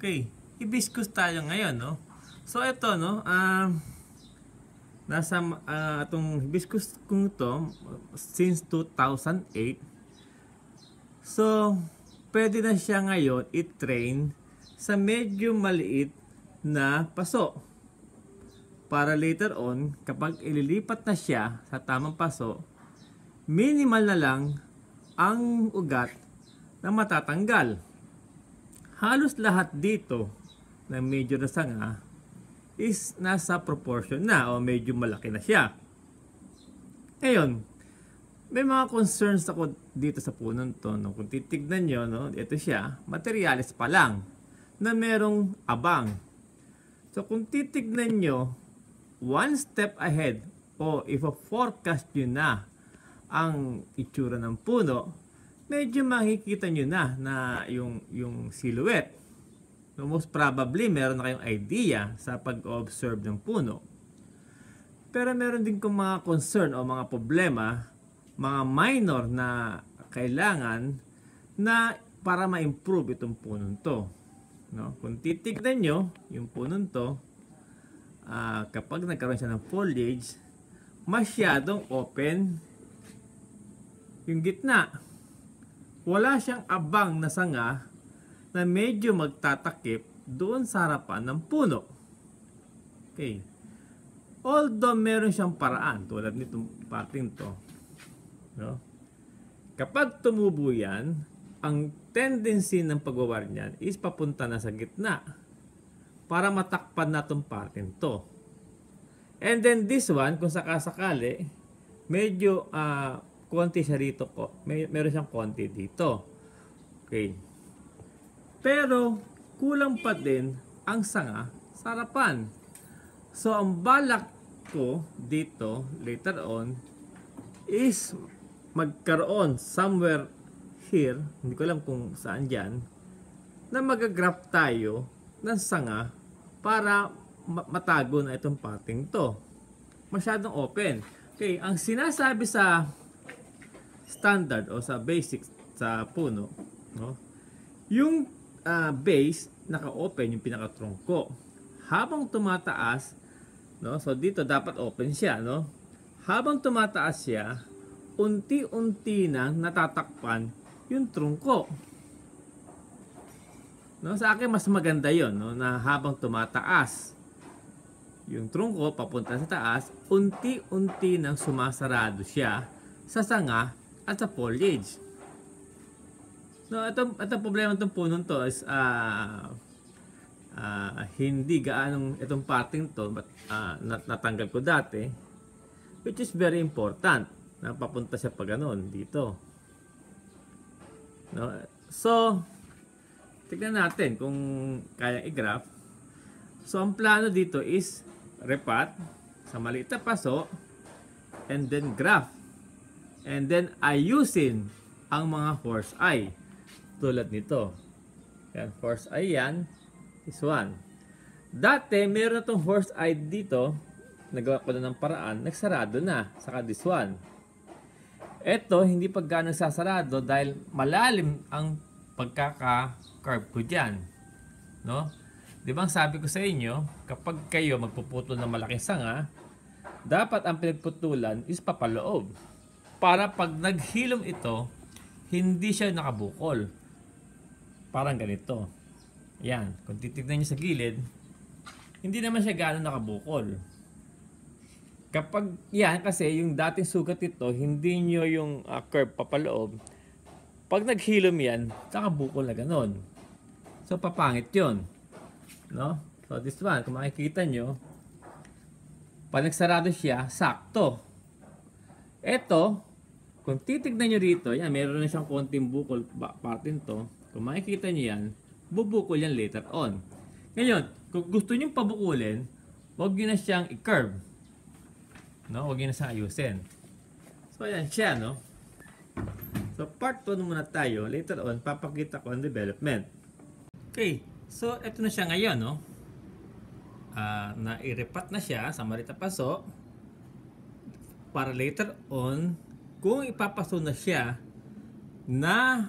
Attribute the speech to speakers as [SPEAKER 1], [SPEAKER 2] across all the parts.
[SPEAKER 1] Okay, hibiscus tayo ngayon, no? So ito, no, um, nasa uh, itong hibiscus kong to since 2008. So, pwede na siya ngayon i-train sa medyo maliit na paso. Para later on, kapag ililipat na siya sa tamang paso, minimal na lang ang ugat na matatanggal. Halos lahat dito na medyo na sanga is nasa proportion na o medyo malaki na siya. Ngayon, may mga concerns ako dito sa punong to. No? Kung titignan nyo, no? ito siya, materialis pa lang na merong abang. So kung titignan nyo, one step ahead o if a forecast nyo na ang itsura ng puno, medyo makikita nyo na na yung, yung silhouette. So most probably, meron na kayong idea sa pag-observe ng puno. Pero meron din kong mga concern o mga problema, mga minor na kailangan na para ma-improve itong punong to. No? Kung titignan nyo, yung punong to, uh, kapag nagkaroon siya ng foliage, masyadong open yung gitna. Wala siyang abang na sanga na medyo magtatakip doon sa harapan ng puno. Okay. Although meron siyang paraan tulad nitong parting to. No? Kapag tumubo yan, ang tendency ng pagwawar niyan is papunta na sa gitna para matakpan na itong parting to. And then this one, kung sakasakali, medyo uh, konti siya rito ko. May, meron siyang konti dito. Okay. Pero, kulang pa din ang sanga sa harapan. So, ang balak ko dito, later on, is magkaroon somewhere here, hindi ko alam kung saan dyan, na magagraph tayo ng sanga para matago na itong pating to. Masyadong open. Okay, ang sinasabi sa standard o sa basic sa puno, no? Yung uh, base naka-open yung pinaka-trungko. Habang tumataas, no? So dito dapat open siya, no? Habang tumataas siya, unti-unti na natatakpan yung trungko. No, sa akin mas maganda 'yon, no, na habang tumataas yung trungko papunta sa taas, unti-unti nang sumasarado siya sa sanga at sa foliage. No, ito, ito problema itong punong to is uh, uh, hindi gaanong itong parting to but uh, natanggal ko dati which is very important na papunta siya pa ganun dito. No? So, tignan natin kung kaya i-graph. So, ang plano dito is repat sa maliit na paso and then graph. And then ayusin ang mga horse eye tulad nito. Yan, horse eye yan. This one. Dati, meron na itong horse eye dito. Nagawa ko na ng paraan. Nagsarado na. Saka this one. Ito, hindi pa ganang sasarado dahil malalim ang pagkaka-carve ko dyan. No? Di ba sabi ko sa inyo, kapag kayo magpuputol ng malaking sanga, dapat ang pinagputulan is papaloob. Para pag naghilom ito, hindi siya nakabukol. Parang ganito. Yan. Kung titignan nyo sa gilid, hindi naman siya gano'n nakabukol. Kapag yan kasi yung dating sugat ito, hindi nyo yung uh, curve papaloob. Pag naghilom yan, saka bukol na ganon. So papangit yon No? So this one, kung makikita nyo, pag nagsarado siya, sakto. Ito, kung titignan nyo rito, yan, meron na siyang konting bukol partin to. Kung makikita nyo yan, bubukol yan later on. Ngayon, kung gusto nyo pabukulin, huwag nyo na siyang i-curve No? Huwag yun na sa ayusin. So, ayan siya, no? So, part 2 muna tayo. Later on, papakita ko ang development. Okay. So, ito na siya ngayon, no? Uh, na-irepat na siya sa Marita Paso para later on, kung ipapaso na siya na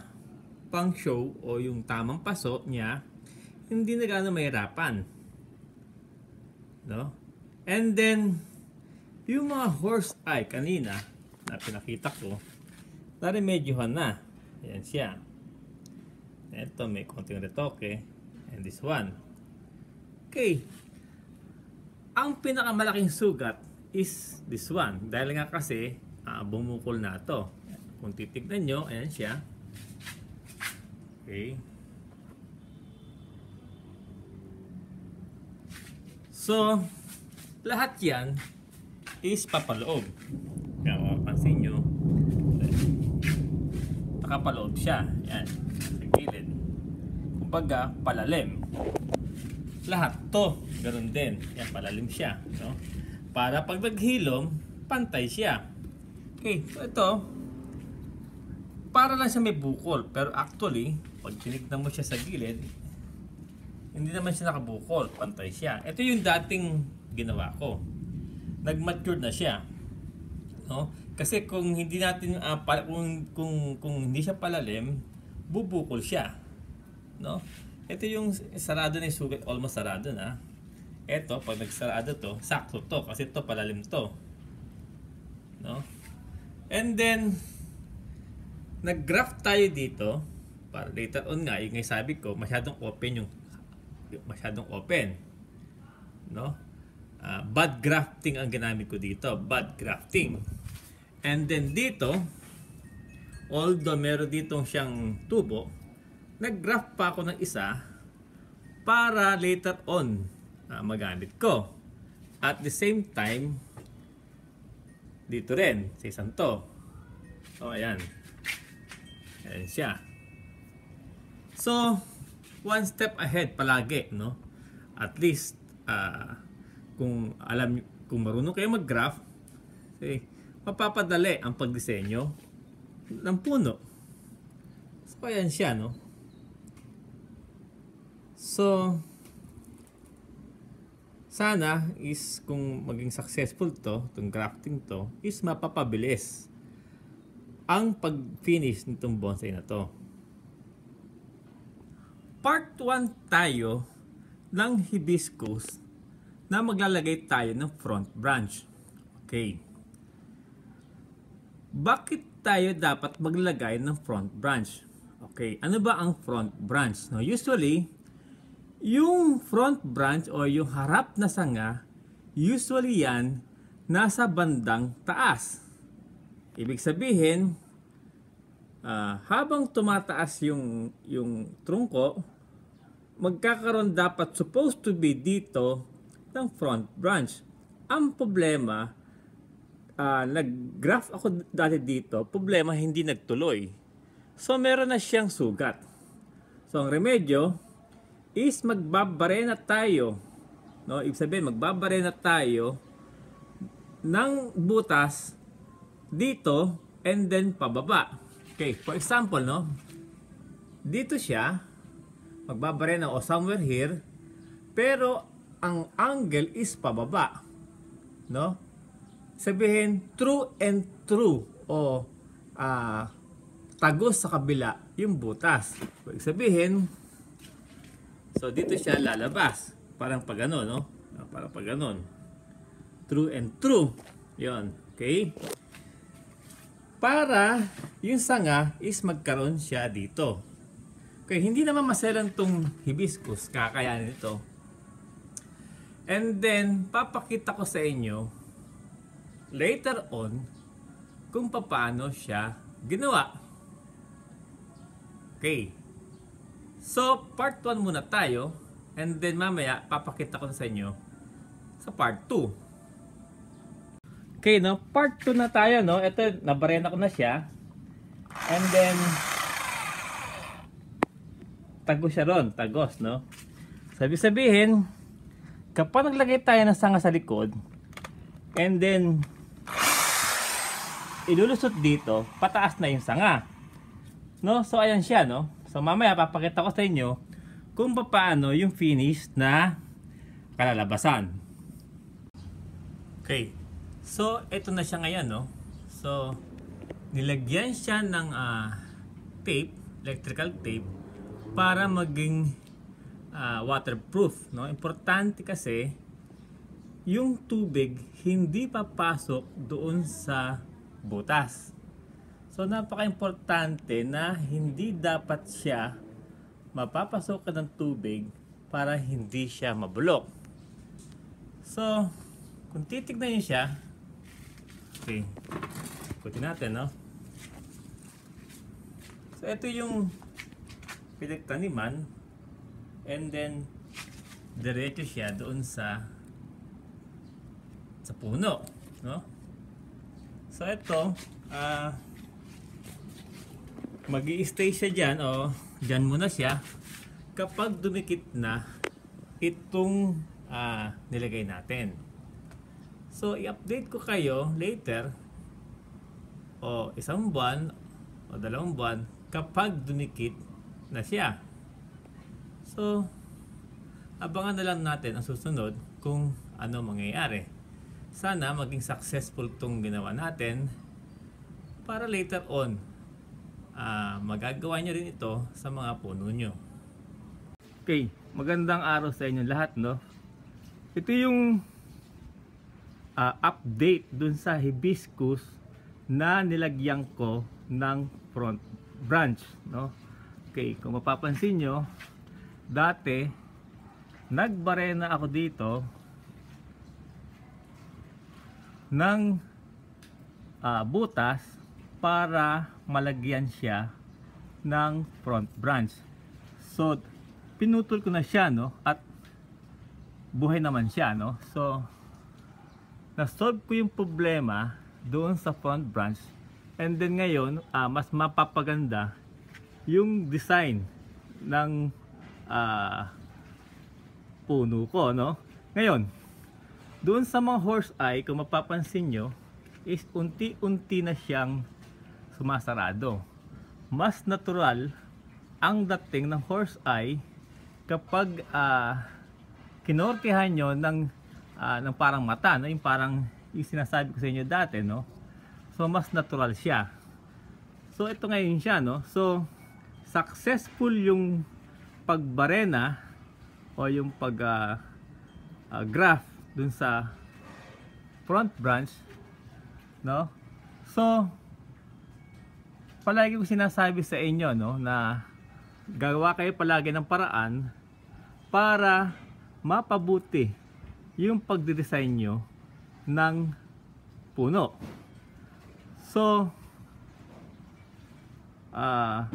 [SPEAKER 1] pang show o yung tamang paso niya, hindi na gaano mahirapan. No? And then, yung mga horse eye kanina, na pinakita ko, naremedyohan na. Ayan siya. Ito, may konting retoke. And this one. Okay. Ang pinakamalaking sugat is this one. Dahil nga kasi, ah, bumukol na to. Kung titignan nyo, ayan siya. Okay. So, lahat yan is papaloob. Kaya mapapansin nyo, nakapaloob siya. Yan, sa gilid. Kumbaga, palalim. Lahat to, ganun din. Yan, palalim siya. No? Para pag naghilom, pantay siya. Okay, so ito, para lang siya may bukol. Pero actually, pag tinignan mo siya sa gilid, hindi naman siya nakabukol, pantay siya. Ito yung dating ginawa ko. Nag-mature na siya. No? Kasi kung hindi natin ah, pa- kung, kung kung hindi siya palalim, bubukol siya. No? Ito yung sarado na yung sugat, almost sarado na. Ito, pag nagsarado to, sakto to kasi to palalim to. No? And then nag-graft tayo dito para later on nga, yung sabi ko, masyadong open yung masyadong open. No? Ah, bad grafting ang ginamit ko dito. Bad grafting. And then dito, although meron ditong siyang tubo, nag-graft pa ako ng isa para later on ah, magamit ko. At the same time, dito rin, sa isang to. So, ayan. Ayan siya. So, one step ahead palagi, no? At least, ah, kung alam, kung marunong kayo mag-graph, eh, mapapadali ang pagdisenyo ng puno. So, ayan siya, no? So, sana is kung maging successful to, itong grafting to, is mapapabilis ang pag-finish nitong bonsai na to. Part 1 tayo ng hibiscus na maglalagay tayo ng front branch. Okay. Bakit tayo dapat maglagay ng front branch? Okay, ano ba ang front branch? No, usually, yung front branch o yung harap na sanga, usually yan nasa bandang taas. Ibig sabihin, ah, habang tumataas yung yung trungko, magkakaroon dapat supposed to be dito ng front branch. Ang problema, ah, nag-graph ako dati dito, problema hindi nagtuloy. So meron na siyang sugat. So ang remedyo is magbabarena tayo. No, ibig sabihin magbabarena tayo ng butas dito and then pababa. Okay, for example, no? Dito siya magbabarena o somewhere here pero ang angle is pababa. No? Sabihin true and true o ah tagos sa kabila yung butas. Ibig sabihin So dito siya lalabas. Parang pag ano, no? Ah, Parang pag ganon. True and true. Yon, okay? Para yung sanga is magkaroon siya dito. Okay, hindi naman maselan tong hibiscus, kakayanin ito. And then, papakita ko sa inyo later on kung paano siya ginawa. Okay. So, part 1 muna tayo. And then mamaya, papakita ko sa inyo sa part 2. Okay, no? Part 2 na tayo, no? Ito, nabarena ko na siya. And then, tagos siya ron. Tagos, no? Sabi sabihin, kapag naglagay tayo ng sanga sa likod, and then, ilulusot dito, pataas na yung sanga. No? So, ayan siya, no? So, mamaya papakita ko sa inyo kung paano yung finish na kalalabasan. Okay. So, ito na siya ngayon, no? So, nilagyan siya ng ah, tape, electrical tape, para maging ah, waterproof. No? Importante kasi yung tubig hindi papasok doon sa butas. So napaka-importante na hindi dapat siya mapapasok ng tubig para hindi siya mabulok. So, kung titignan niyo siya, okay, ikutin natin, no? So, ito yung pinagtaniman and then diretso siya doon sa sa puno, no? So, ito, ah, mag stay siya dyan, o dyan muna siya kapag dumikit na itong ah, nilagay natin. So, i-update ko kayo later o isang buwan o dalawang buwan kapag dumikit na siya. So, abangan na lang natin ang susunod kung ano mangyayari. Sana maging successful tong ginawa natin para later on ah, magagawa nyo rin ito sa mga puno nyo. Okay, magandang araw sa inyo lahat, no? Ito yung ah, update dun sa hibiscus na nilagyan ko ng front branch, no? Okay, kung mapapansin nyo, dati nagbarena ako dito ng ah, butas para malagyan siya ng front branch. So, pinutol ko na siya, no? At buhay naman siya, no? So, na-solve ko yung problema doon sa front branch. And then ngayon, ah, mas mapapaganda yung design ng ah, puno ko, no? Ngayon, doon sa mga horse eye, kung mapapansin nyo, is unti-unti na siyang sumasarado. Mas natural ang dating ng horse eye kapag ah, kinortehan nyo ng, ah, ng parang mata, no? yung parang yung sinasabi ko sa inyo dati, no? So, mas natural siya. So, ito ngayon siya, no? So, successful yung pagbarena o yung pag ah, ah, graph dun sa front branch, no? So, palagi ko sinasabi sa inyo, no, na gagawa kayo palagi ng paraan para mapabuti yung pagdidesign nyo ng puno. So, ah,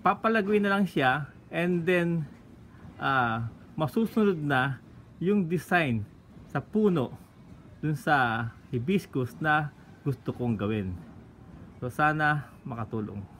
[SPEAKER 1] papalaguin na lang siya and then ah, masusunod na yung design sa puno dun sa hibiscus na gusto kong gawin. So sana makatulong.